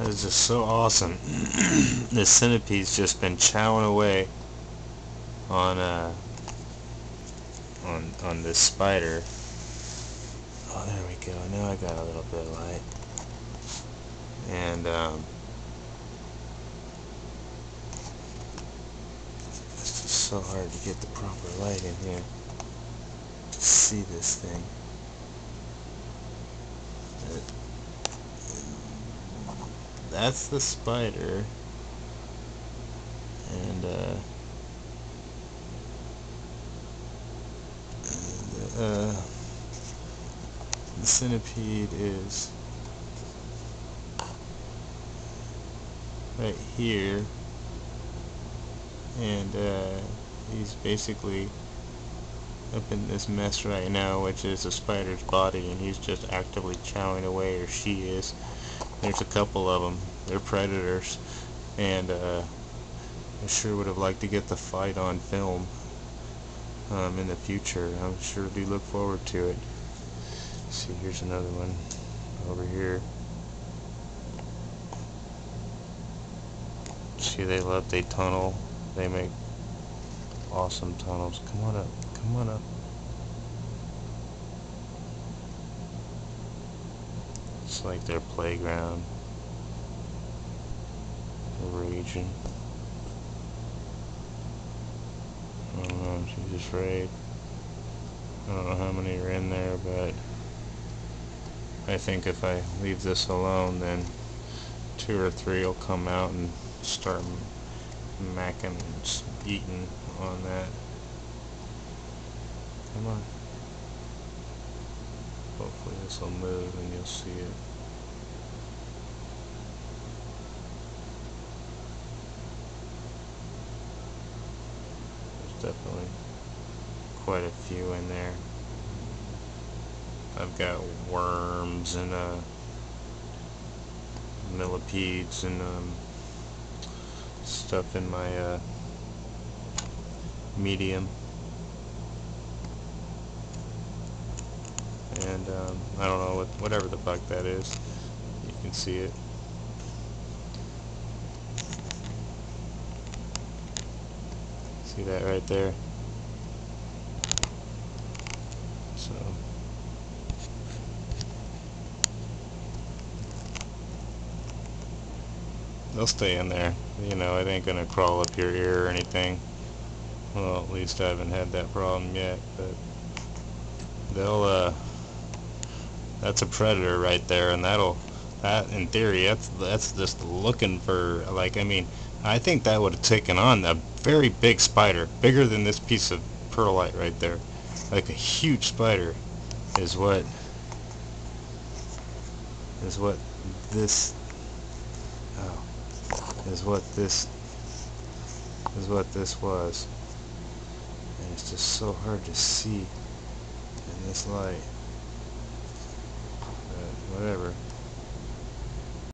That is just so awesome. the centipede's just been chowing away on uh on on this spider. Oh, there we go. Now I got a little bit of light. And um, it's just so hard to get the proper light in here to see this thing. It, that's the spider. And uh, uh, the centipede is right here. And uh, he's basically up in this mess right now which is a spider's body and he's just actively chowing away or she is there's a couple of them. They're predators. And uh, I sure would have liked to get the fight on film um, in the future. I'm sure do look forward to it. see, here's another one over here. See, they love, they tunnel. They make awesome tunnels. Come on up. Come on up. Like their playground. Region. I don't know, she's afraid. I don't know how many are in there, but I think if I leave this alone, then two or three will come out and start macking and eating on that. Come on. Hopefully this will move and you'll see it. There's definitely quite a few in there. I've got worms and uh, millipedes and um, stuff in my uh, medium. And um, I don't know what whatever the fuck that is you can see it. See that right there? So. They'll stay in there you know it ain't gonna crawl up your ear or anything. Well at least I haven't had that problem yet but they'll uh that's a predator right there and that'll that in theory that's that's just looking for like I mean I think that would have taken on a very big spider bigger than this piece of perlite right there. Like a huge spider is what is what this oh, is what this is what this was. And it's just so hard to see in this light whatever